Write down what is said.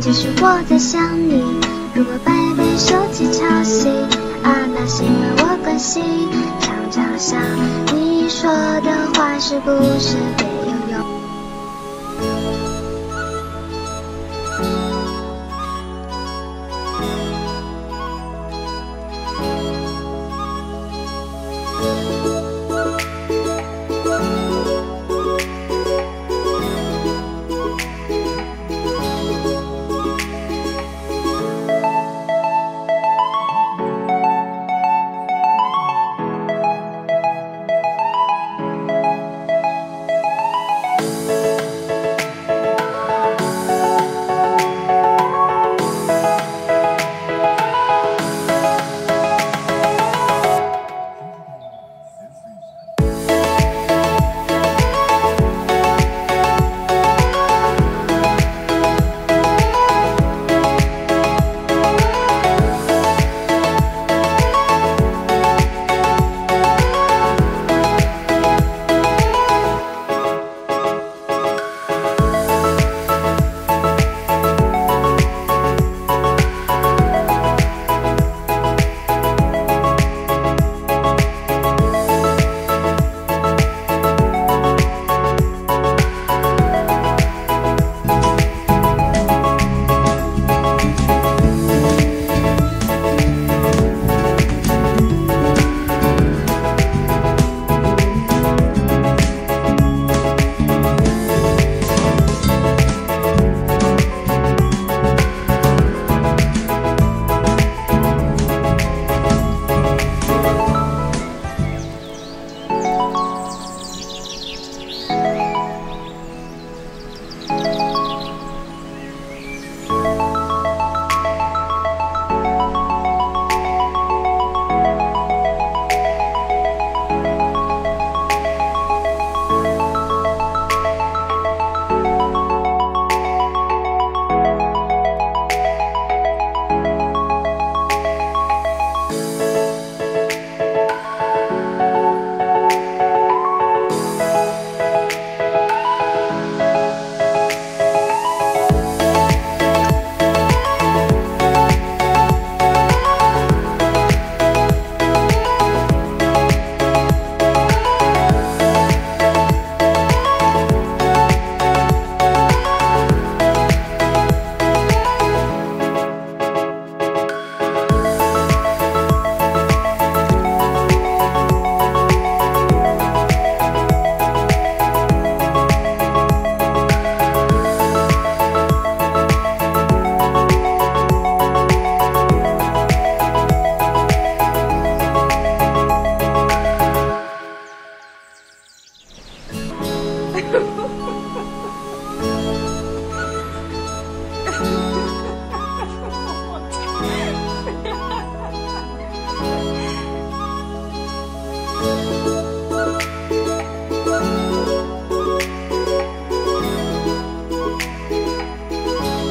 其实我在想你如果半夜被手机吵醒啊那是因为我关心常常想你说的话是不是？对